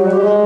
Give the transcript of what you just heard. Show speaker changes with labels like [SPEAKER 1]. [SPEAKER 1] Oh.